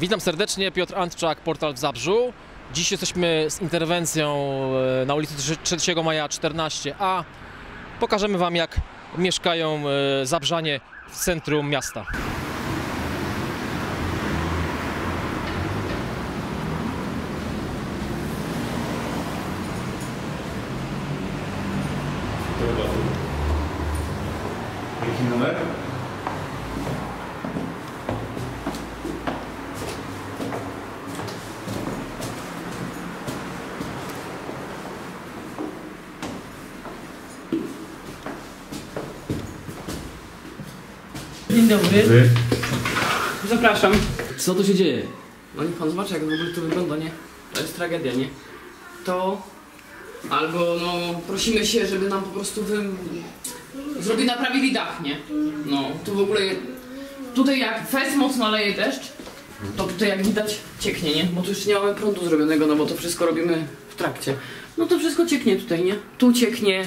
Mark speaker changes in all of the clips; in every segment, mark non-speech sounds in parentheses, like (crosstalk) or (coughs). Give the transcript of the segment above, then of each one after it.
Speaker 1: Witam serdecznie, Piotr Antczak, portal w Zabrzu. Dziś jesteśmy z interwencją e, na ulicy 3 Maja 14a. Pokażemy Wam, jak mieszkają e, Zabrzanie w centrum miasta.
Speaker 2: Jaki numer?
Speaker 3: Dzień dobry,
Speaker 2: Wy.
Speaker 3: zapraszam.
Speaker 1: Co tu się dzieje?
Speaker 3: No niech pan zobaczy, jak w ogóle to wygląda, nie? To jest tragedia, nie? To albo no prosimy się, żeby nam po prostu wy... zrobili, naprawili dach, nie? No, tu w ogóle tutaj jak fest mocno leje deszcz, to tutaj jak widać cieknie, nie? Bo tu jeszcze nie mamy prądu zrobionego, no bo to wszystko robimy w trakcie. No to wszystko cieknie tutaj, nie? Tu cieknie.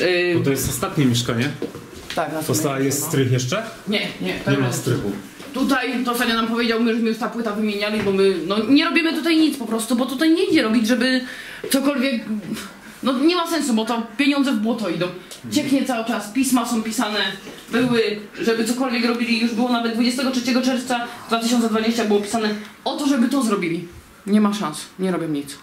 Speaker 3: Yy,
Speaker 2: Bo to jest ostatnie mieszkanie.
Speaker 3: Tak, na sumie,
Speaker 2: jest
Speaker 3: no.
Speaker 2: strych jeszcze?
Speaker 3: Nie, nie, to
Speaker 2: Nie ma strychu.
Speaker 3: Tutaj to Sania nam powiedział, my żeśmy już ta płyta wymieniali, bo my no, nie robimy tutaj nic po prostu, bo tutaj nie idzie robić, żeby cokolwiek. No nie ma sensu, bo to pieniądze w błoto idą. Cieknie cały czas, pisma są pisane, były, żeby cokolwiek robili, już było nawet 23 czerwca 2020 było pisane o to, żeby to zrobili. Nie ma szans, nie robią nic.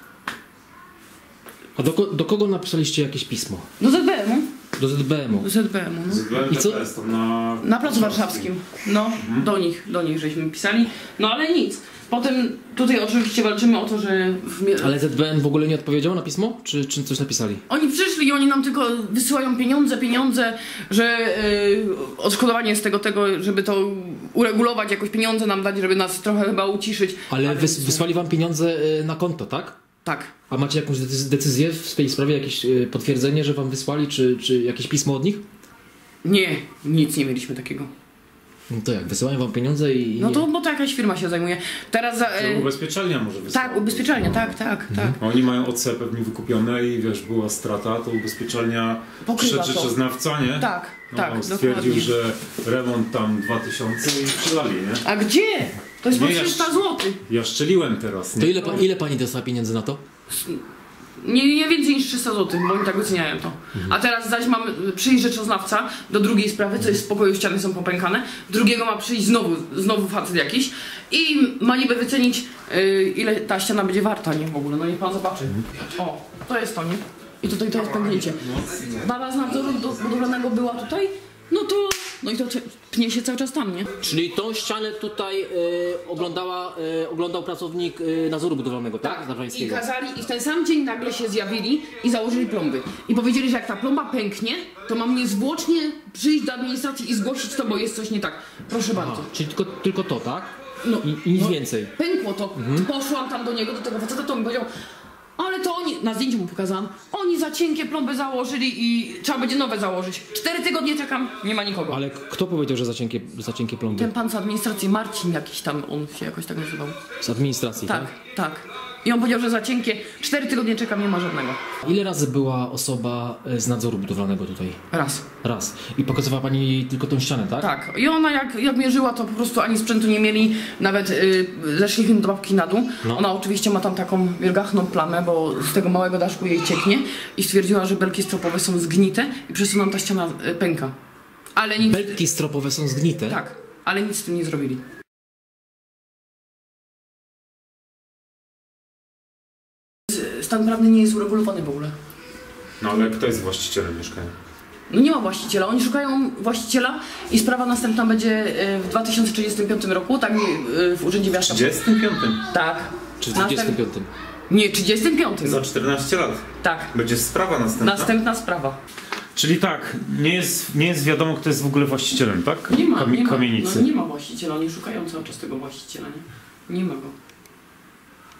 Speaker 1: A do, do kogo napisaliście jakieś pismo?
Speaker 3: Do ZBM-u?
Speaker 1: Do ZBM-u.
Speaker 3: Do ZBM-u, no.
Speaker 1: I co?
Speaker 2: Jest tam na...
Speaker 3: Na Placu Warszawskim. No, do nich, do nich żeśmy pisali. No ale nic. Potem tutaj oczywiście walczymy o to, że w
Speaker 1: Ale ZBN w ogóle nie odpowiedział na pismo? Czy, czy coś napisali?
Speaker 3: Oni przyszli i oni nam tylko wysyłają pieniądze, pieniądze, że yy, odszkodowanie z tego, tego, żeby to uregulować, jakoś pieniądze nam dać, żeby nas trochę chyba uciszyć.
Speaker 1: Ale wys,
Speaker 3: nic-
Speaker 1: wysłali Wam pieniądze e, na konto, tak?
Speaker 3: Tak.
Speaker 1: A macie jakąś decyz- decyzję w tej sprawie, jakieś e, potwierdzenie, że Wam wysłali, czy, czy jakieś pismo od nich?
Speaker 3: Nie, nic nie mieliśmy takiego.
Speaker 1: No to jak, wysyłają Wam pieniądze i...
Speaker 3: No to, bo to jakaś firma się zajmuje. Teraz za...
Speaker 2: To
Speaker 3: Yy,
Speaker 2: ubezpieczalnia może wysłać.
Speaker 3: tak, ubezpieczalnie, tak, tak, tak.
Speaker 2: Oni mają OC pewnie wykupione i wiesz, była strata, to ubezpieczalnia
Speaker 3: Pokrywa to.
Speaker 2: znawca, nie?
Speaker 3: Tak,
Speaker 2: No,
Speaker 3: tak,
Speaker 2: on stwierdził,
Speaker 3: dokładnie.
Speaker 2: że remont tam 2000 i przelali, nie?
Speaker 3: A gdzie? To jest po
Speaker 2: Nie, ja
Speaker 3: 300
Speaker 2: sz-
Speaker 3: zł.
Speaker 2: Ja szczeliłem teraz,
Speaker 1: To
Speaker 2: nie?
Speaker 1: ile, pa- ile Pani dostała pieniędzy na to?
Speaker 3: Nie, nie więcej niż 300 zł, bo oni tak oceniają to. A teraz zaś mamy przyjść rzeczoznawca do drugiej sprawy, co jest w pokoju, ściany są popękane. Drugiego ma przyjść znowu, znowu facet jakiś i ma niby wycenić, yy, ile ta ściana będzie warta, nie w ogóle. No niech pan zobaczy. O, to jest to, nie? I tutaj to jest pęknięcie. Baba z nadzoru do- budowlanego była tutaj, no to, no i to pnie się cały czas tam, nie?
Speaker 1: Czyli tą ścianę tutaj e, oglądała, e, oglądał pracownik e, nadzoru budowlanego, tak?
Speaker 3: I
Speaker 1: Zabrzańskiego.
Speaker 3: kazali, i w ten sam dzień nagle się zjawili i założyli plomby. I powiedzieli, że jak ta plomba pęknie, to mam niezwłocznie przyjść do administracji i zgłosić to, bo jest coś nie tak. Proszę bardzo.
Speaker 1: Czyli tylko, tylko to, tak?
Speaker 3: No,
Speaker 1: I, i nic więcej.
Speaker 3: pękło to. Poszłam tam do niego, do tego faceta, to mi powiedział, ale to oni, na zdjęciu mu pokazałam, oni za cienkie plomby założyli i trzeba będzie nowe założyć. Cztery tygodnie czekam, nie ma nikogo.
Speaker 1: Ale kto powiedział, że za cienkie, za cienkie plomby?
Speaker 3: Ten pan z administracji, Marcin jakiś tam, on się jakoś tak nazywał.
Speaker 1: Z administracji, tak?
Speaker 3: Tak, tak. I on powiedział, że za cienkie, cztery tygodnie czekam, nie ma żadnego.
Speaker 1: Ile razy była osoba e, z nadzoru budowlanego tutaj?
Speaker 3: Raz.
Speaker 1: Raz. I pokazywała Pani tylko tą ścianę, tak?
Speaker 3: Tak, i ona jak, jak mierzyła, to po prostu ani sprzętu nie mieli, nawet y, zeszliśmy do babki na dół.
Speaker 1: No.
Speaker 3: Ona oczywiście ma tam taką wielgachną plamę, bo z tego małego daszku jej cieknie i stwierdziła, że belki stropowe są zgnite i przez to nam ta ściana y, pęka. Ale nic,
Speaker 1: Belki stropowe są zgnite.
Speaker 3: tak, ale nic z tym nie zrobili. Stan prawny nie jest uregulowany w ogóle.
Speaker 2: No ale kto jest właścicielem mieszkania?
Speaker 3: No nie ma właściciela, oni szukają właściciela i sprawa następna będzie y, w 2035 roku, tak y, w Urzędzie Miasta.
Speaker 2: 35.
Speaker 3: Tak.
Speaker 1: Czy w
Speaker 3: Następ-
Speaker 1: 25?
Speaker 3: Nie, 35.
Speaker 2: Za 14 lat.
Speaker 3: Tak.
Speaker 2: Będzie sprawa następna.
Speaker 3: Następna sprawa.
Speaker 2: Czyli tak, nie jest, nie jest wiadomo, kto jest w ogóle właścicielem, tak?
Speaker 3: Nie ma, nie ma,
Speaker 2: Kamienicy.
Speaker 3: no, nie ma właściciela, oni szukają cały czas tego właściciela, nie? Nie ma go.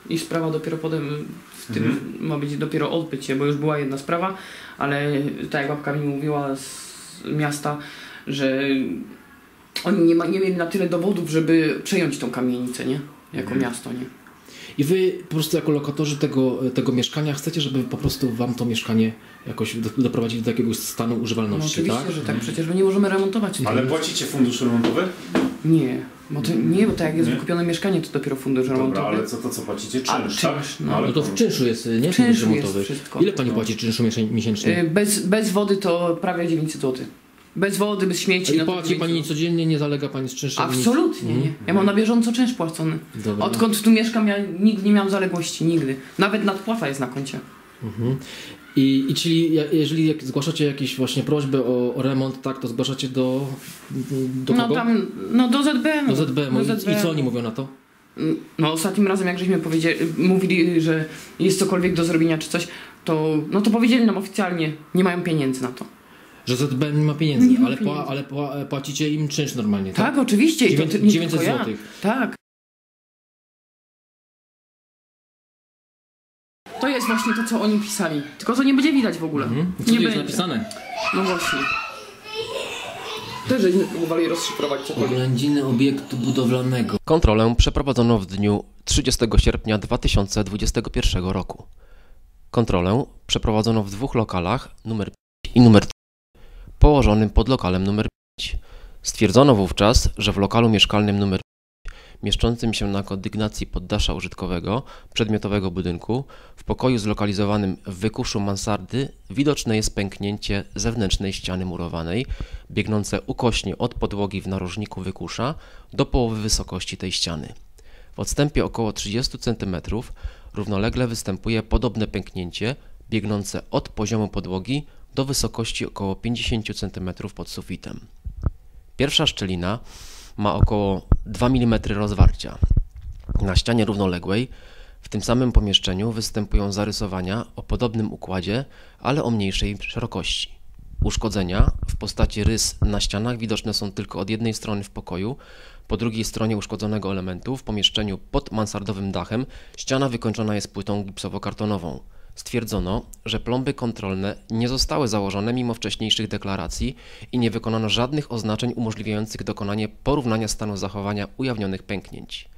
Speaker 3: I sprawa dopiero potem, w tym
Speaker 2: Mhm.
Speaker 3: ma być dopiero odbyć się, bo już była jedna sprawa, ale tak jak babka mi mówiła z miasta, że oni nie, ma, nie mieli na tyle dowodów, żeby przejąć tą kamienicę, nie? Jako
Speaker 2: Mhm.
Speaker 3: miasto, nie?
Speaker 1: I wy po prostu jako lokatorzy tego, tego mieszkania chcecie, żeby po prostu wam to mieszkanie jakoś do, doprowadzić do jakiegoś stanu
Speaker 3: No
Speaker 1: używalności,
Speaker 3: oczywiście,
Speaker 1: tak?
Speaker 3: że tak, przecież my nie możemy remontować.
Speaker 2: Ale płacicie fundusz remontowy?
Speaker 3: Nie, bo to, nie, bo tak jak jest
Speaker 2: Nie?
Speaker 3: wykupione mieszkanie, to dopiero fundusz
Speaker 2: Dobra,
Speaker 3: remontowy.
Speaker 2: ale co to co płacicie? Czynsz,
Speaker 3: czynsz,
Speaker 2: tak?
Speaker 3: no.
Speaker 2: ale
Speaker 1: No to w czynszu jest, nie?
Speaker 3: W czynszu
Speaker 1: Fundusz
Speaker 3: jest
Speaker 1: remontowy.
Speaker 3: wszystko.
Speaker 1: Ile pani
Speaker 2: No.
Speaker 1: płaci czynszu miesię- miesięcznie?
Speaker 3: Y, Bez, bez wody to prawie 900 zł. Bez wody, bez śmieci.
Speaker 1: I
Speaker 3: no to
Speaker 1: płaci
Speaker 3: 900
Speaker 1: pani codziennie, nie zalega pani z czynszem? nic?
Speaker 3: Absolutnie nie. Ja mam na bieżąco czynsz płacony.
Speaker 1: Dobra.
Speaker 3: Odkąd tu mieszkam, ja nigdy nie miałam zaległości, nigdy. Nawet nadpłata jest na koncie.
Speaker 1: Mhm. I, I czyli jeżeli zgłaszacie jakieś właśnie prośby o, o remont, tak, to zgłaszacie do, do
Speaker 3: no
Speaker 1: kogo?
Speaker 3: tam, no do ZBM.
Speaker 1: Do ZBM.
Speaker 3: Do
Speaker 1: I, I co oni mówią na to?
Speaker 3: No ostatnim razem, jak żeśmy powiedzieli, mówili, że jest cokolwiek do zrobienia czy coś, to, no to powiedzieli nam oficjalnie, nie mają pieniędzy na to.
Speaker 1: Że ZBM nie ma pieniędzy,
Speaker 3: Nie ma
Speaker 1: ale,
Speaker 3: pieniędzy.
Speaker 1: Pła, ale pła, płacicie im czynsz normalnie, tak?
Speaker 3: Tak, oczywiście. I to
Speaker 1: Dziewię-
Speaker 3: ty- nie
Speaker 1: 900
Speaker 3: tylko ja.
Speaker 1: złotych.
Speaker 3: Tak. To jest właśnie to, co oni pisali. Tylko to nie będzie widać w ogóle.
Speaker 1: Mhm. Co
Speaker 3: Nie będzie.
Speaker 1: napisane?
Speaker 3: No właśnie. Też żeśmy próbowali rozszyfrować cokolwiek.
Speaker 1: Oględziny obiektu budowlanego.
Speaker 4: Kontrolę przeprowadzono w dniu 30 sierpnia 2021 roku. Kontrolę przeprowadzono w dwóch lokalach numer 5 i numer 3, położonym pod lokalem numer 5. Stwierdzono wówczas, że w lokalu mieszkalnym numer 5, mieszczącym się na kondygnacji poddasza użytkowego przedmiotowego budynku, w pokoju zlokalizowanym w wykuszu mansardy widoczne jest pęknięcie zewnętrznej ściany murowanej, biegnące ukośnie od podłogi w narożniku wykusza do połowy wysokości tej ściany. W odstępie około 30 cm równolegle występuje podobne pęknięcie biegnące od poziomu podłogi do wysokości około 50 cm pod sufitem. Pierwsza szczelina ma około 2 mm rozwarcia. Na ścianie równoległej w tym samym pomieszczeniu występują zarysowania o podobnym układzie, ale o mniejszej szerokości. Uszkodzenia w postaci rys na ścianach widoczne są tylko od jednej strony w pokoju, po drugiej stronie uszkodzonego elementu w pomieszczeniu pod mansardowym dachem ściana wykończona jest płytą gipsowo-kartonową. Stwierdzono, że plomby kontrolne nie zostały założone mimo wcześniejszych deklaracji i nie wykonano żadnych oznaczeń umożliwiających dokonanie porównania stanu zachowania ujawnionych pęknięć.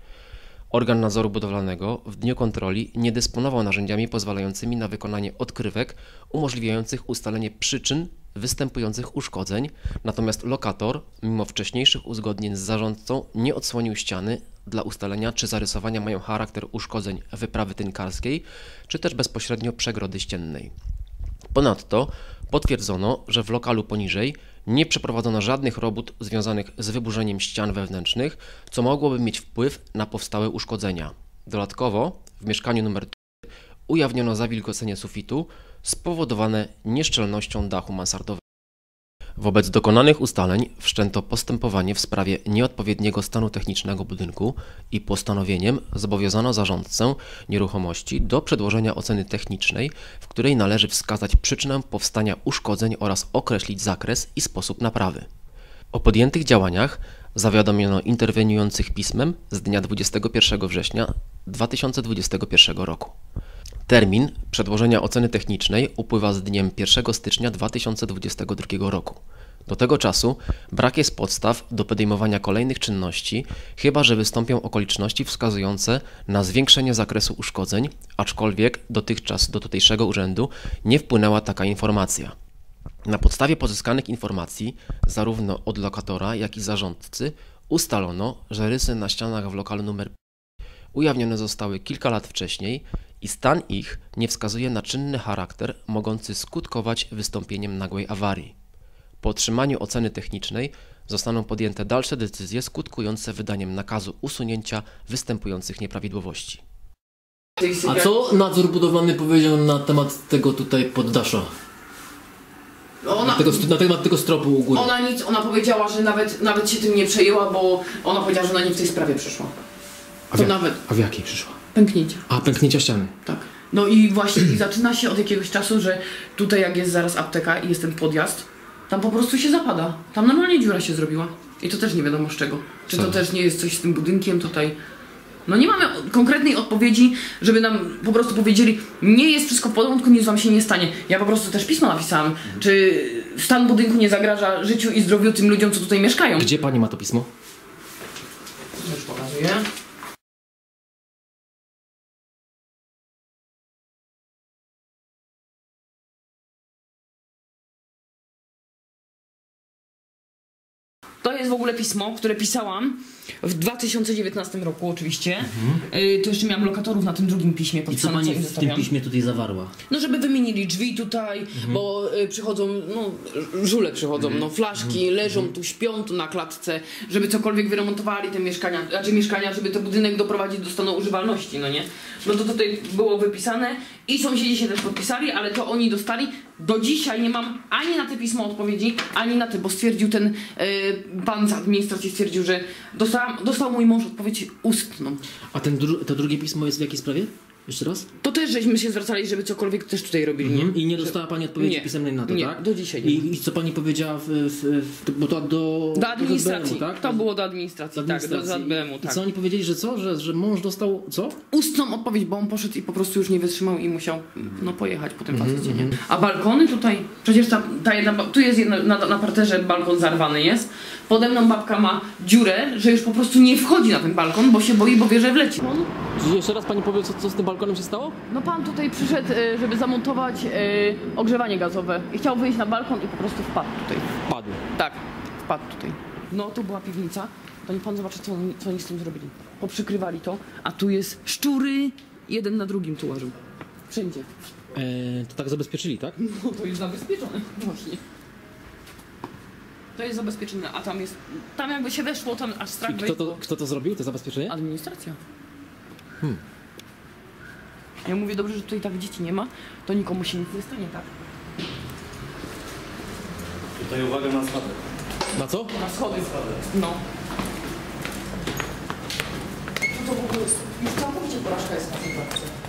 Speaker 4: Organ nadzoru budowlanego w dniu kontroli nie dysponował narzędziami pozwalającymi na wykonanie odkrywek umożliwiających ustalenie przyczyn występujących uszkodzeń, natomiast lokator, mimo wcześniejszych uzgodnień z zarządcą, nie odsłonił ściany dla ustalenia, czy zarysowania mają charakter uszkodzeń wyprawy tynkarskiej, czy też bezpośrednio przegrody ściennej. Ponadto potwierdzono, że w lokalu poniżej nie przeprowadzono żadnych robót związanych z wyburzeniem ścian wewnętrznych, co mogłoby mieć wpływ na powstałe uszkodzenia. Dodatkowo w mieszkaniu nr 3 ujawniono zawilgocenie sufitu spowodowane nieszczelnością dachu mansardowego. Wobec dokonanych ustaleń wszczęto postępowanie w sprawie nieodpowiedniego stanu technicznego budynku i postanowieniem zobowiązano zarządcę nieruchomości do przedłożenia oceny technicznej, w której należy wskazać przyczynę powstania uszkodzeń oraz określić zakres i sposób naprawy. O podjętych działaniach zawiadomiono interweniujących pismem z dnia 21 września 2021 roku. Termin przedłożenia oceny technicznej upływa z dniem 1 stycznia 2022 roku. Do tego czasu brak jest podstaw do podejmowania kolejnych czynności, chyba że wystąpią okoliczności wskazujące na zwiększenie zakresu uszkodzeń, aczkolwiek dotychczas do tutejszego urzędu nie wpłynęła taka informacja. Na podstawie pozyskanych informacji, zarówno od lokatora, jak i zarządcy, ustalono, że rysy na ścianach w lokalu numer ujawnione zostały kilka lat wcześniej i stan ich nie wskazuje na czynny charakter mogący skutkować wystąpieniem nagłej awarii. Po otrzymaniu oceny technicznej zostaną podjęte dalsze decyzje skutkujące wydaniem nakazu usunięcia występujących nieprawidłowości.
Speaker 1: A co nadzór budowlany powiedział na temat tego tutaj poddasza?
Speaker 3: Ona,
Speaker 1: Na, tego, na temat tego stropu u góry.
Speaker 3: ona nic, ona powiedziała, że nawet, nawet się tym nie przejęła, bo ona powiedziała, że ona nie w tej sprawie przyszła.
Speaker 1: a, w jak,
Speaker 3: nawet
Speaker 1: a w jakiej przyszła?
Speaker 3: Pęknięcie.
Speaker 1: A, pęknięcia ściany.
Speaker 3: Tak. No i właśnie i zaczyna się od jakiegoś czasu, że tutaj jak jest zaraz apteka i jest ten podjazd, tam po prostu się zapada. Tam normalnie dziura się zrobiła. I to też nie wiadomo z czego. Czy to też nie jest coś z tym budynkiem tutaj. No nie mamy konkretnej odpowiedzi, żeby nam po prostu powiedzieli, nie jest wszystko w porządku, nic wam się nie stanie. Ja po prostu też pismo napisałam, czy stan budynku nie zagraża życiu i zdrowiu tym ludziom, co tutaj mieszkają.
Speaker 1: Gdzie pani ma to pismo?
Speaker 3: Już pokazuję. Ogóle pismo, które pisałam w 2019 roku oczywiście. Y, To jeszcze miałam lokatorów na tym drugim piśmie
Speaker 5: I co pani w tym piśmie tutaj zawarła?
Speaker 3: No żeby wymienili drzwi tutaj, bo y, przychodzą, no żule przychodzą, no flaszki, leżą tu, śpią tu na klatce, żeby cokolwiek wyremontowali te mieszkania, znaczy mieszkania, żeby ten budynek doprowadzić do stanu używalności, no nie? No to tutaj było wypisane i sąsiedzi się też podpisali, ale to oni dostali. Do dzisiaj nie mam ani na te pismo odpowiedzi, ani na te, bo stwierdził ten y, pan z administracji, stwierdził, że dostałam, dostał mój mąż odpowiedź ustną.
Speaker 5: A ten dru to drugie pismo jest w jakiej sprawie? Jeszcze raz?
Speaker 3: To też żeśmy się zwracali, żeby cokolwiek też tutaj robili, nie?
Speaker 5: I nie dostała pani odpowiedzi
Speaker 3: Nie.
Speaker 5: pisemnej na to,
Speaker 3: Nie,
Speaker 5: tak?
Speaker 3: do dzisiaj nie
Speaker 5: I, I co pani powiedziała w, w, w, bo to do...
Speaker 3: Do administracji.
Speaker 5: ZBM-u, tak?
Speaker 3: To było do administracji,
Speaker 5: Do
Speaker 3: tak, do
Speaker 5: administracji.
Speaker 3: ZBM-u,
Speaker 5: I
Speaker 3: tak.
Speaker 5: co oni powiedzieli, że co? Że, że mąż dostał co?
Speaker 3: Ustną odpowiedź, bo on poszedł i po prostu już nie wytrzymał i musiał no, pojechać po tym
Speaker 5: Mhm,
Speaker 3: facecie, nie? A balkony tutaj, przecież ta, ta jedna, tu jest jedna, na, na parterze balkon zarwany jest. Pode mną babka ma dziurę, że już po prostu nie wchodzi na ten balkon, bo się boi, bo wie, że wleci.
Speaker 1: Jeszcze raz pani powie, co, co z tym balkonem się stało?
Speaker 3: No pan tutaj przyszedł, e, żeby zamontować e, ogrzewanie gazowe i chciał wyjść na balkon i po prostu wpadł tutaj.
Speaker 1: Padł.
Speaker 3: Tak, wpadł tutaj. No tu była piwnica, to niech pan zobaczy, co oni, co oni z tym zrobili. Poprzykrywali to, a tu jest szczury, jeden na drugim tu łażył. Wszędzie.
Speaker 5: E, to tak zabezpieczyli, tak?
Speaker 3: No to jest zabezpieczone, właśnie. To jest zabezpieczone, a tam jest, tam jakby się weszło, tam aż strach
Speaker 5: I kto to, kto to zrobił, to zabezpieczenie?
Speaker 3: Administracja. Ja mówię dobrze, że tutaj tak dzieci nie ma, to nikomu się nic nie stanie, tak?
Speaker 2: Tutaj uwaga na spadek.
Speaker 5: Na co?
Speaker 3: Na schody. No. No to w ogóle jest, już całkowicie porażka jest na tej praktyce.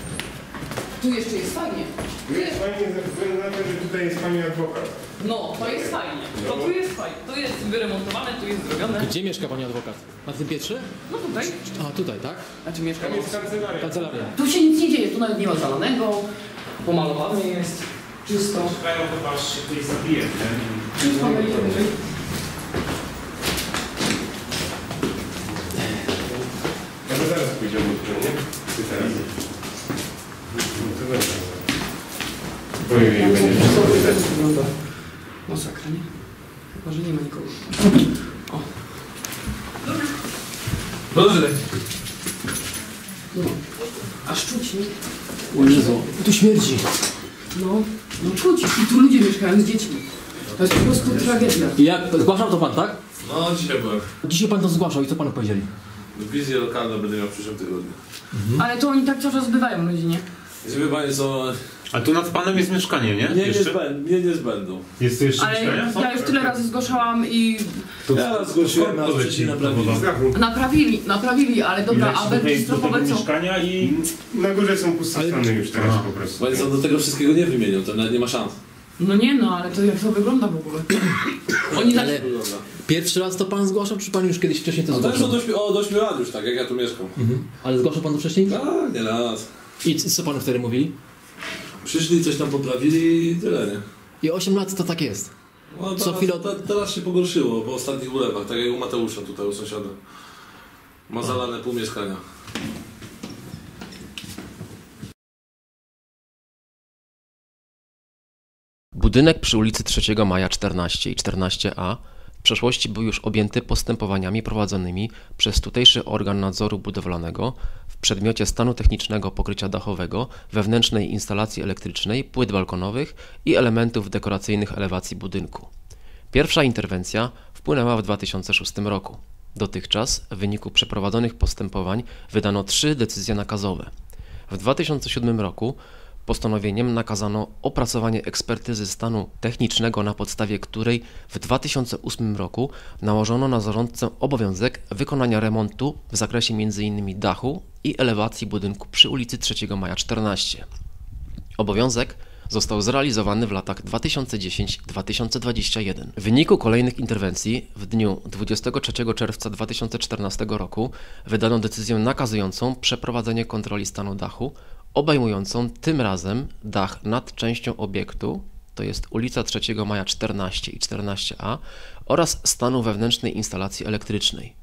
Speaker 3: Tu jeszcze jest fajnie. Tu
Speaker 6: Jest fajnie ze względu na to, że tutaj jest pani adwokat.
Speaker 3: no, to jest fajnie. To tu jest fajnie. Tu jest wyremontowane, tu jest zrobione.
Speaker 5: Gdzie mieszka pani adwokat? Na tym piętrze?
Speaker 3: No tutaj.
Speaker 5: A, tutaj, tak?
Speaker 3: Znaczy mieszkam.
Speaker 6: Tam jest kancelaria.
Speaker 5: Kancelaria.
Speaker 3: Tu się nic nie dzieje, tu nawet nie ma zalanego. Pomalowane jest. Czysto.
Speaker 6: Czekają chyba aż się tutaj zabije?
Speaker 3: Czysto wyżej.
Speaker 6: Ja to zaraz pójdziemy do nie? Ty teraz. No to dobra. Powiem jej, będzie wszystko widać.
Speaker 3: wygląda masakra, nie? Chyba, że nie ma nikogo. O.
Speaker 6: Dobrze.
Speaker 3: No. Aż czuć, nie?
Speaker 5: O Jezu, tu śmierdzi.
Speaker 3: No, no czuć. I tu ludzie mieszkają z dziećmi. To jest po prostu tragedia.
Speaker 5: I jak, zgłaszał to pan, tak?
Speaker 7: No, dzisiaj byłem.
Speaker 5: Dzisiaj pan to zgłaszał i co panu powiedzieli?
Speaker 7: Wizje lokalne będę miał w przyszłym tygodniu.
Speaker 3: Ale to oni tak cały czas zbywają ludzi, nie?
Speaker 7: Panie co,
Speaker 2: A tu nad panem jest mieszkanie, nie?
Speaker 7: nie, nie,
Speaker 2: Jeszcze?
Speaker 7: zbędą, nie, nie zbędą.
Speaker 2: Jest tu jeszcze
Speaker 3: Ale
Speaker 2: mieszkania? Są?
Speaker 3: ja już tyle razy zgłaszałam i
Speaker 7: Ja raz zgłosiłem, a
Speaker 2: to
Speaker 7: wcześniej
Speaker 2: leci
Speaker 7: naprawili.
Speaker 3: naprawili, naprawili, ale dobra, a strofowe co?
Speaker 2: mieszkania i...
Speaker 6: Na górze są puste strony już teraz
Speaker 2: A.
Speaker 6: po prostu.
Speaker 7: Co, do tego wszystkiego nie wymienią, to nawet nie ma szans.
Speaker 3: No nie no, ale to jak to wygląda w ogóle? (coughs) Oni tak...
Speaker 5: Ale pierwszy raz to pan zgłaszał, czy pan już kiedyś wcześniej to
Speaker 7: No to już
Speaker 5: zgłaszał?
Speaker 7: od 8, od 8 lat już tak, jak ja tu mieszkam.
Speaker 5: Ale zgłaszał pan to wcześniej?
Speaker 7: Tak, nie raz.
Speaker 5: I co panu wtedy mówili?
Speaker 7: Przyszli, coś tam poprawili i tyle, nie?
Speaker 5: I 8 lat to tak jest.
Speaker 7: No,
Speaker 5: Co
Speaker 7: teraz,
Speaker 5: chwilę-
Speaker 7: te, teraz się pogorszyło po ostatnich ulewach, tak jak u Mateusza tutaj, u sąsiada. Ma zalane pół mieszkania.
Speaker 4: Budynek przy ulicy 3 Maja 14 i 14a w przeszłości był już objęty postępowaniami prowadzonymi przez tutejszy organ nadzoru budowlanego w przedmiocie stanu technicznego pokrycia dachowego, wewnętrznej instalacji elektrycznej, płyt balkonowych i elementów dekoracyjnych elewacji budynku. Pierwsza interwencja wpłynęła w 2006 roku. Dotychczas w wyniku przeprowadzonych postępowań wydano trzy decyzje nakazowe. W 2007 roku postanowieniem nakazano opracowanie ekspertyzy stanu technicznego, na podstawie której w 2008 roku nałożono na zarządcę obowiązek wykonania remontu w zakresie m.in. dachu i elewacji budynku przy ulicy 3 Maja 14. Obowiązek został zrealizowany w latach 2010-2021. W wyniku kolejnych interwencji w dniu 23 czerwca 2014 roku wydano decyzję nakazującą przeprowadzenie kontroli stanu dachu, obejmującą tym razem dach nad częścią obiektu, to jest ulica 3 Maja 14 i 14a oraz stanu wewnętrznej instalacji elektrycznej.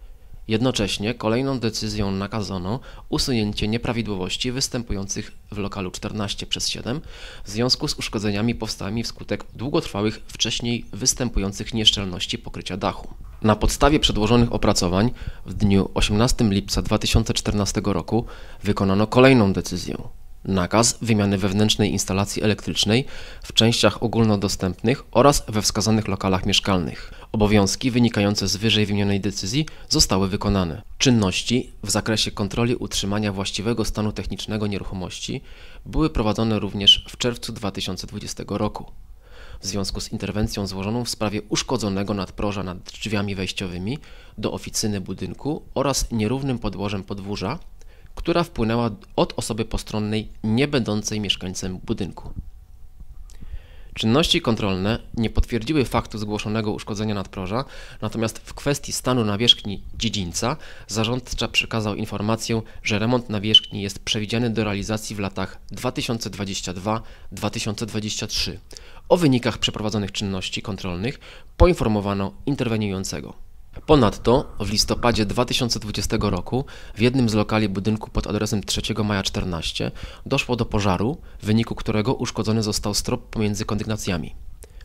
Speaker 4: Jednocześnie kolejną decyzją nakazano usunięcie nieprawidłowości występujących w lokalu 14 przez 7 w związku z uszkodzeniami powstałymi wskutek długotrwałych wcześniej występujących nieszczelności pokrycia dachu. Na podstawie przedłożonych opracowań w dniu 18 lipca 2014 roku wykonano kolejną decyzję. Nakaz wymiany wewnętrznej instalacji elektrycznej w częściach ogólnodostępnych oraz we wskazanych lokalach mieszkalnych. Obowiązki wynikające z wyżej wymienionej decyzji zostały wykonane. Czynności w zakresie kontroli utrzymania właściwego stanu technicznego nieruchomości były prowadzone również w czerwcu 2020 roku w związku z interwencją złożoną w sprawie uszkodzonego nadproża nad drzwiami wejściowymi do oficyny budynku oraz nierównym podłożem podwórza, która wpłynęła od osoby postronnej nie będącej mieszkańcem budynku. Czynności kontrolne nie potwierdziły faktu zgłoszonego uszkodzenia nadproża, natomiast w kwestii stanu nawierzchni dziedzińca zarządca przekazał informację, że remont nawierzchni jest przewidziany do realizacji w latach 2022-2023. O wynikach przeprowadzonych czynności kontrolnych poinformowano interweniującego. Ponadto w listopadzie 2020 roku w jednym z lokali budynku pod adresem 3 maja 14 doszło do pożaru, w wyniku którego uszkodzony został strop pomiędzy kondygnacjami.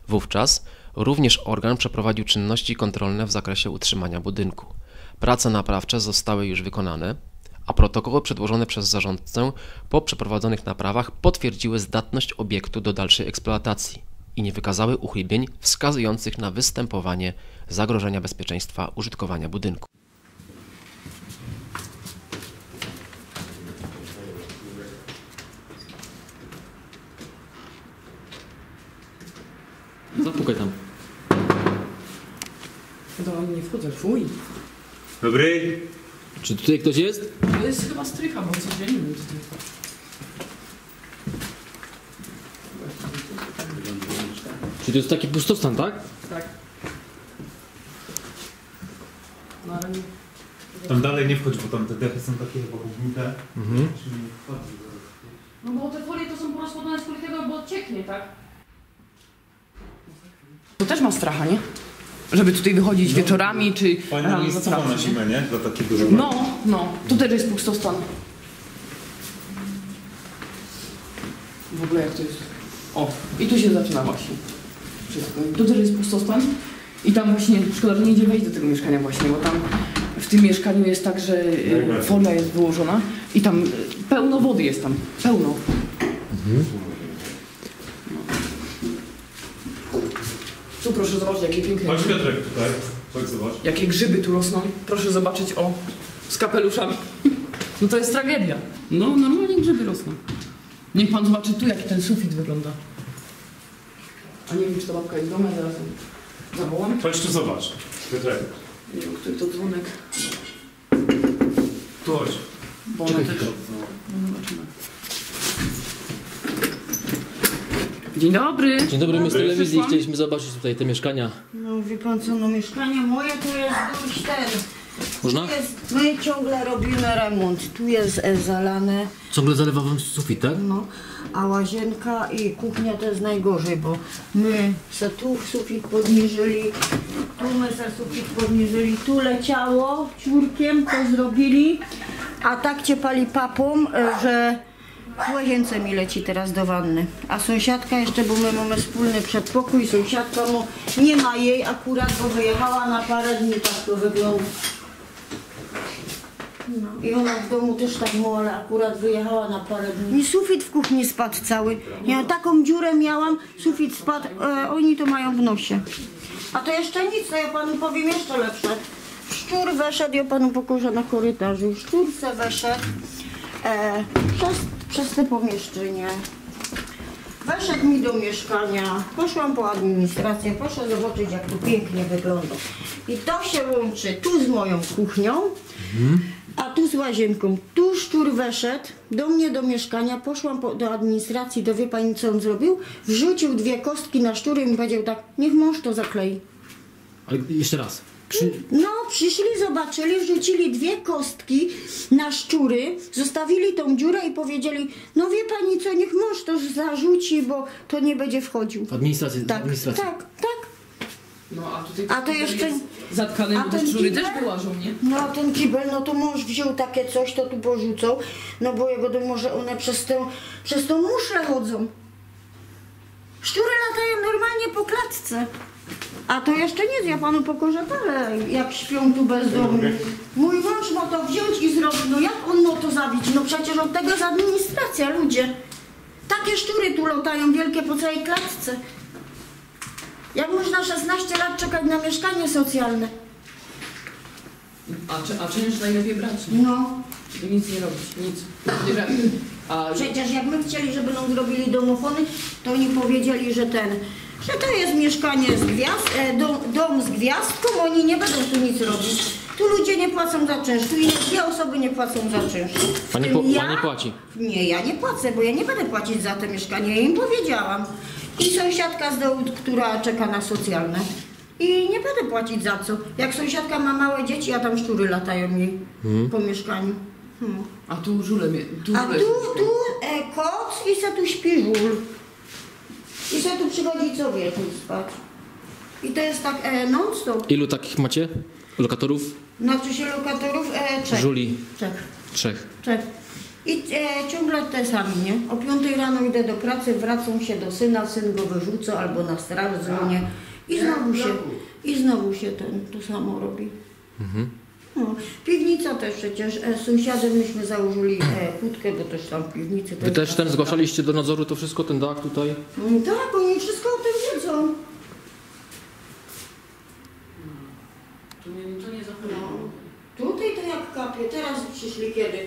Speaker 4: Wówczas również organ przeprowadził czynności kontrolne w zakresie utrzymania budynku. Prace naprawcze zostały już wykonane, a protokoły przedłożone przez zarządcę po przeprowadzonych naprawach potwierdziły zdatność obiektu do dalszej eksploatacji i nie wykazały uchybień wskazujących na występowanie zagrożenia bezpieczeństwa użytkowania budynku.
Speaker 5: Zapukaj tam.
Speaker 3: Do mnie nie wchodzę, fuj.
Speaker 2: Dobry.
Speaker 5: Czy tutaj ktoś jest?
Speaker 3: To jest chyba strycha, bo coś ja nie wiem tutaj.
Speaker 5: Czy to jest taki pustostan, tak?
Speaker 3: Tak. No ale nie.
Speaker 2: Tam dalej nie wchodź, bo tam te dechy są takie chyba pognite. Czyli nie wchodzi.
Speaker 3: No bo te folie to są porozkładane z tego, bo cieknie, tak? To też ma stracha, nie? Żeby tutaj wychodzić wieczorami, czy
Speaker 2: Fajna miejscowa na zimę, nie? Dla.
Speaker 3: No, no. Tu też jest pustostan. W ogóle jak to jest? O, i tu się zaczyna właśnie. Wszystko. I tu też jest pustostan. I tam właśnie, szkoda, że nie idzie wejść do tego mieszkania właśnie, bo tam w tym mieszkaniu jest tak, że y, folia jest wyłożona i tam y, pełno wody jest tam. Pełno. Tu proszę zobaczyć, jakie piękne
Speaker 2: Chodź Piotrek tutaj. Chodź zobacz.
Speaker 3: Jakie grzyby tu rosną. Proszę zobaczyć, o, z kapeluszami. No to jest tragedia. No, normalnie grzyby rosną. Niech pan zobaczy tu, jaki ten sufit wygląda. A nie wiem, czy ta babka jest w domu, zaraz ją zawołam.
Speaker 2: Chodź tu zobacz. Piotrek.
Speaker 3: Nie wiem, który to dzwonek,
Speaker 2: Tu chodź.
Speaker 3: bo ona też... No, zobaczymy. Dzień dobry.
Speaker 5: Dzień dobry, my z telewizji
Speaker 3: Przyszłam.
Speaker 5: chcieliśmy zobaczyć tutaj te mieszkania.
Speaker 8: No wie pan co, no mieszkanie moje to jest dość ten.
Speaker 5: Można?
Speaker 8: Jest, my ciągle robimy remont. Tu jest e, zalane,
Speaker 5: Ciągle zalewa wam sufit, tak?
Speaker 8: no, a łazienka i kuchnia to jest najgorzej, bo my se tu sufit podniżyli, tu my se sufit podniżyli, tu leciało ciurkiem, to zrobili, a tak ciepali papą, e, że w łazience mi leci teraz do wanny. A sąsiadka jeszcze, bo my mamy wspólny przedpokój, sąsiadka mu nie ma jej akurat, bo wyjechała na parę dni, tak to wygląda. No. I ona w domu też tak ale akurat wyjechała na parę dni. Mi sufit w kuchni spadł cały. Ja taką dziurę miałam, sufit spadł, e, oni to mają w nosie. A to jeszcze nic, no ja panu powiem jeszcze lepsze. Szczur weszedł, ja panu pokażę na korytarzu. Szczur se weszedł e, przez, przez te pomieszczenie. Weszedł mi do mieszkania, poszłam po administrację, proszę zobaczyć jak tu pięknie wygląda. I to się łączy tu z moją kuchnią, a tu z łazienką. Tu szczur weszedł do mnie do mieszkania, poszłam po, do administracji, to wie pani co on zrobił? Wrzucił dwie kostki na szczury i mi powiedział tak, niech mąż to zaklei.
Speaker 5: Ale jeszcze raz. Przy...
Speaker 8: No, przyszli, zobaczyli, wrzucili dwie kostki na szczury, zostawili tą dziurę i powiedzieli, no wie pani co, niech mąż to zarzuci, bo to nie będzie wchodził.
Speaker 5: W administracji.
Speaker 8: Tak,
Speaker 5: administracji.
Speaker 8: tak, tak.
Speaker 3: No a tutaj...
Speaker 8: A to jeszcze-
Speaker 3: jest Zatkane,
Speaker 8: a
Speaker 3: bo
Speaker 8: ten
Speaker 3: szczury
Speaker 8: kibel?
Speaker 3: też wyłażą, nie?
Speaker 8: No a ten kibel, no to mąż wziął takie coś, to tu porzucał, no bo jego to może one przez tę, przez tą muszlę chodzą. Szczury latają normalnie po klatce. A to jeszcze nic, ja panu pokażę ale jak śpią tu bezdomni. Mój mąż ma to wziąć i zrobić, no jak on ma to zabić? No przecież od tego jest administracja, ludzie. Takie szczury tu latają, wielkie po całej klatce. Jak można 16 lat czekać na mieszkanie socjalne?
Speaker 3: A, czy, a czynsz najlepiej brać?
Speaker 8: No,
Speaker 3: I nic nie robić, nic. Nie. A
Speaker 8: przecież jak my chcieli, żeby nam zrobili domofony, to oni powiedzieli, że ten, że to jest mieszkanie z gwiazd, e, dom, dom z gwiazdką, oni nie będą tu nic robić. Tu ludzie nie płacą za czynsz, tu inne dwie osoby nie płacą za czynsz.
Speaker 5: Pani,
Speaker 8: ja,
Speaker 5: pani płaci.
Speaker 8: Nie, ja nie płacę, bo ja nie będę płacić za to mieszkanie, ja im powiedziałam. I sąsiadka z dołu, która czeka na socjalne. I nie będę płacić za co. Jak sąsiadka ma małe dzieci, a tam szczury latają jej po mieszkaniu. Hmm.
Speaker 3: A tu żule mnie. Tu
Speaker 8: A tu, tu e, koc i se tu śpi żul. I se tu przychodzi co wieczór spać. I to jest tak e, non stop.
Speaker 5: Ilu takich macie? Lokatorów?
Speaker 8: Znaczy się lokatorów e, trzech.
Speaker 5: Żuli.
Speaker 8: Trzech.
Speaker 5: Trzech.
Speaker 8: Trzech. I e, ciągle te sami, nie? O piątej rano idę do pracy, wracam się do syna, syn go wyrzuca albo na straż dzwonię. I znowu się, i znowu się ten, to samo robi. No, piwnica też przecież, e, z sąsiadem myśmy założyli e, kłódkę, bo też tam w piwnicy...
Speaker 5: Wy też ten zgłaszaliście do nadzoru to wszystko, ten dach tutaj?
Speaker 8: Mm, Tak, oni wszystko o tym wiedzą.
Speaker 3: Tu nie, to nie
Speaker 8: No.
Speaker 3: zapomnę.
Speaker 8: Tutaj to jak kapie, teraz przyszli kiedy?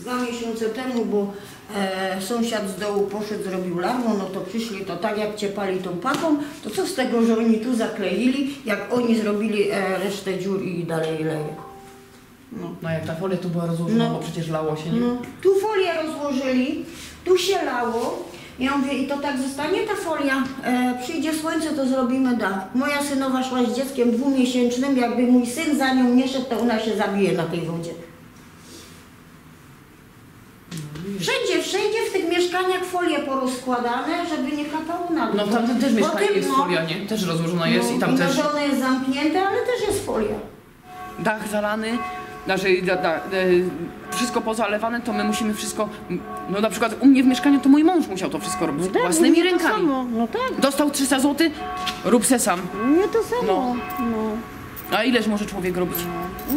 Speaker 8: Dwa miesiące temu, bo e, sąsiad z dołu poszedł, zrobił larmą, no to przyszli, to tak jak ciepali tą paką, to co z tego, że oni tu zakleili, jak oni zrobili e, resztę dziur i dalej leje. No.
Speaker 3: No jak ta folia tu była rozłożona,
Speaker 8: No.
Speaker 3: bo przecież lało się, nie?
Speaker 8: No, tu folię rozłożyli, tu się lało. Ja mówię, i to tak zostanie ta folia, e, przyjdzie słońce, to zrobimy dach. Moja synowa szła z dzieckiem dwumiesięcznym, jakby mój syn za nią nie szedł, to ona się zabije na tej wodzie. Wszędzie, wszędzie w tych mieszkaniach folie porozkładane, żeby nie kapało na dół.
Speaker 3: No w tamtym też mieszkanie
Speaker 8: Potem,
Speaker 3: jest
Speaker 8: no,
Speaker 3: folia, nie? Też rozłożona jest
Speaker 8: no,
Speaker 3: i tam też
Speaker 8: No, żone jest zamknięte, ale też jest folia.
Speaker 3: dach zalany, znaczy da, da, e, wszystko pozalewane, to my musimy wszystko, no na przykład u mnie w mieszkaniu to mój mąż musiał to wszystko robić
Speaker 8: Tak,
Speaker 3: własnymi rękami.
Speaker 8: samo, no tak,
Speaker 3: Dostał 300 zł, rób se sam.
Speaker 8: nie to samo. No.
Speaker 3: A ileż może człowiek robić?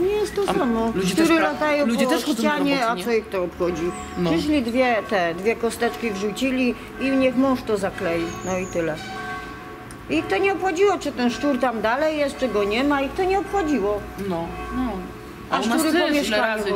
Speaker 8: Nie jest to samo.
Speaker 3: ludzie
Speaker 8: Szczury
Speaker 3: też pra-
Speaker 8: latają
Speaker 3: ludzie
Speaker 8: po
Speaker 3: też chodzą
Speaker 8: ścianie,
Speaker 3: roboty,
Speaker 8: a
Speaker 3: nie?
Speaker 8: co ich to obchodzi?
Speaker 3: No.
Speaker 8: Przyszli dwie, te, dwie kosteczki wrzucili i niech mąż to zaklei. No i tyle. Ich to nie obchodziło, czy ten szczur tam dalej jest, czy go nie ma. Ich to nie obchodziło.
Speaker 3: No, no.
Speaker 8: A
Speaker 3: u nas też ile razy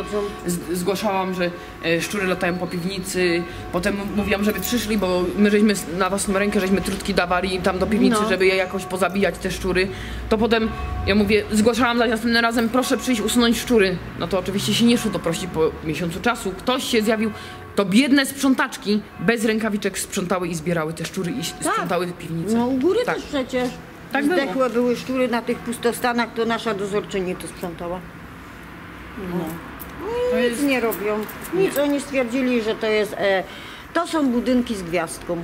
Speaker 3: z- zgłaszałam, że e, szczury latają po piwnicy, potem mówiłam, żeby przyszli, bo my żeśmy na własną rękę, żeśmy trutki dawali tam do piwnicy,
Speaker 8: No.
Speaker 3: żeby je jakoś pozabijać, te szczury. To potem, ja mówię, zgłaszałam za następnym razem, proszę przyjść usunąć szczury. No to oczywiście się nie szło doprosić po miesiącu czasu. Ktoś się zjawił, to biedne sprzątaczki bez rękawiczek sprzątały i zbierały te szczury i
Speaker 8: Tak.
Speaker 3: sprzątały piwnicę.
Speaker 8: No u góry
Speaker 3: Tak.
Speaker 8: też przecież.
Speaker 3: Tak było.
Speaker 8: Zdechłe były szczury na tych pustostanach, to nasza dozorczyni to sprzątała. No.
Speaker 3: To
Speaker 8: Nic
Speaker 3: jest,
Speaker 8: nie robią. Nic. Oni stwierdzili, że to jest... E, to są budynki z gwiazdką.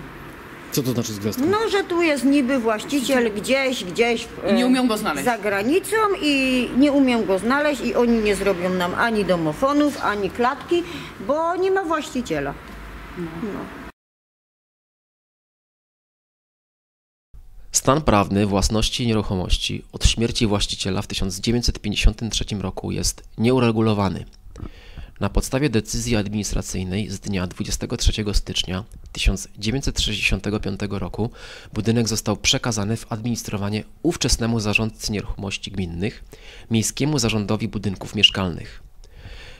Speaker 5: Co to znaczy z gwiazdką?
Speaker 8: No, że tu jest niby właściciel gdzieś, gdzieś
Speaker 3: I nie umią go znaleźć.
Speaker 8: za granicą i nie umiem go znaleźć i oni nie zrobią nam ani domofonów, ani klatki, bo nie ma właściciela.
Speaker 4: Stan prawny własności nieruchomości od śmierci właściciela w 1953 roku jest nieuregulowany. Na podstawie decyzji administracyjnej z dnia 23 stycznia 1965 roku budynek został przekazany w administrowanie ówczesnemu zarządcy nieruchomości gminnych, Miejskiemu Zarządowi Budynków Mieszkalnych.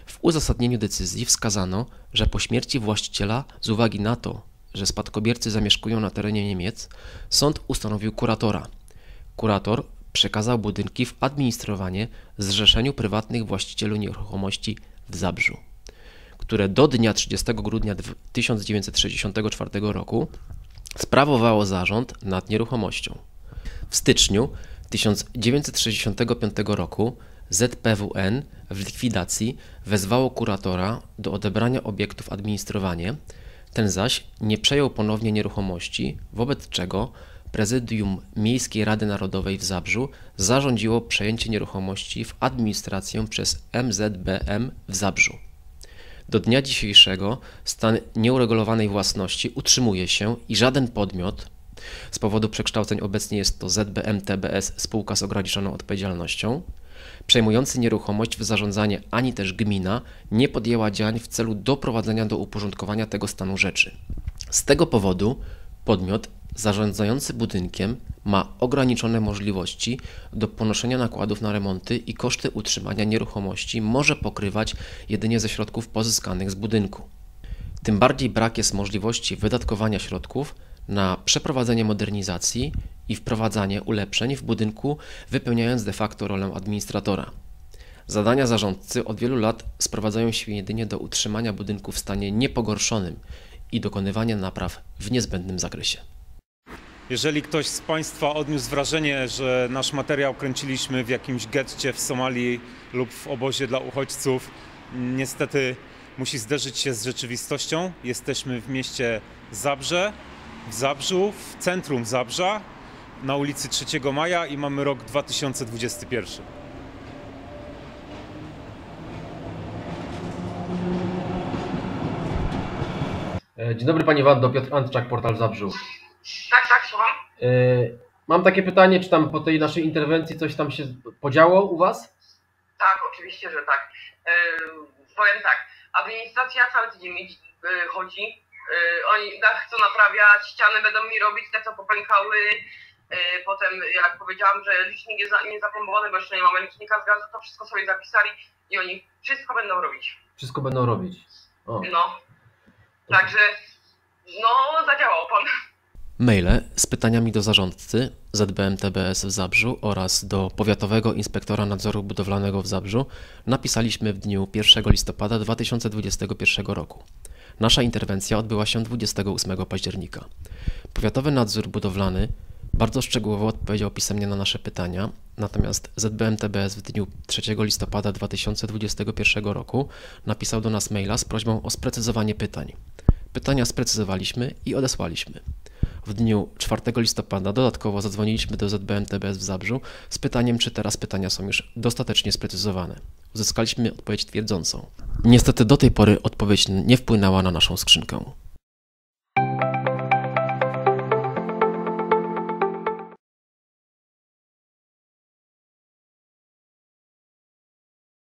Speaker 4: W uzasadnieniu decyzji wskazano, że po śmierci właściciela z uwagi na to, że spadkobiercy zamieszkują na terenie Niemiec, sąd ustanowił kuratora. Kurator przekazał budynki w administrowanie Zrzeszeniu Prywatnych Właścicieli Nieruchomości w Zabrzu, które do dnia 30 grudnia 1964 roku sprawowało zarząd nad nieruchomością. W styczniu 1965 roku ZPWN w likwidacji wezwało kuratora do odebrania obiektów administrowanie, ten zaś nie przejął ponownie nieruchomości, wobec czego Prezydium Miejskiej Rady Narodowej w Zabrzu zarządziło przejęcie nieruchomości w administrację przez MZBM w Zabrzu. Do dnia dzisiejszego stan nieuregulowanej własności utrzymuje się i żaden podmiot, Z powodu przekształceń obecnie jest to ZBM TBS spółka z ograniczoną odpowiedzialnością. Przejmujący nieruchomość w zarządzanie ani też gmina nie podjęła działań w celu doprowadzenia do uporządkowania tego stanu rzeczy. Z tego powodu podmiot zarządzający budynkiem ma ograniczone możliwości do ponoszenia nakładów na remonty i koszty utrzymania nieruchomości może pokrywać jedynie ze środków pozyskanych z budynku. Tym bardziej brak jest możliwości wydatkowania środków na przeprowadzenie modernizacji i wprowadzanie ulepszeń w budynku, wypełniając de facto rolę administratora. Zadania zarządcy od wielu lat sprowadzają się jedynie do utrzymania budynku w stanie niepogorszonym i dokonywania napraw w niezbędnym zakresie.
Speaker 2: Jeżeli ktoś z Państwa odniósł wrażenie, że nasz materiał kręciliśmy w jakimś getcie w Somalii lub w obozie dla uchodźców, niestety musi zderzyć się z rzeczywistością. Jesteśmy w mieście Zabrze, w Zabrzu, w centrum Zabrza, na ulicy 3 Maja i mamy rok 2021.
Speaker 9: E, Dzień dobry Pani Wando, Piotr Antczak, portal Zabrzu.
Speaker 10: Tak, tak, słucham.
Speaker 9: E, Mam takie pytanie, czy tam po tej naszej interwencji coś tam się podziało u Was?
Speaker 10: Tak, oczywiście, że tak. powiem tak, administracja cały tydzień e, chodzi. E, oni dach chcą naprawiać, ściany będą mi robić, te co popękały. E, potem, jak powiedziałam, że licznik jest za- nie zaplombowany, bo jeszcze nie mamy licznika z gazu, to wszystko sobie zapisali i oni wszystko będą robić.
Speaker 9: Wszystko będą robić. O.
Speaker 10: No. Także, no, zadziałał pan.
Speaker 4: Maile z pytaniami do zarządcy ZBM TBS w Zabrzu oraz do Powiatowego Inspektora Nadzoru Budowlanego w Zabrzu napisaliśmy w dniu 1 listopada 2021 roku. Nasza interwencja odbyła się 28 października. Powiatowy Nadzór Budowlany bardzo szczegółowo odpowiedział pisemnie na nasze pytania, natomiast ZBM TBS w dniu 3 listopada 2021 roku napisał do nas maila z prośbą o sprecyzowanie pytań. Pytania sprecyzowaliśmy i odesłaliśmy. W dniu 4 listopada dodatkowo zadzwoniliśmy do ZBM TBS w Zabrzu z pytaniem, czy teraz pytania są już dostatecznie sprecyzowane. Uzyskaliśmy odpowiedź twierdzącą. Niestety do tej pory odpowiedź nie wpłynęła na naszą skrzynkę.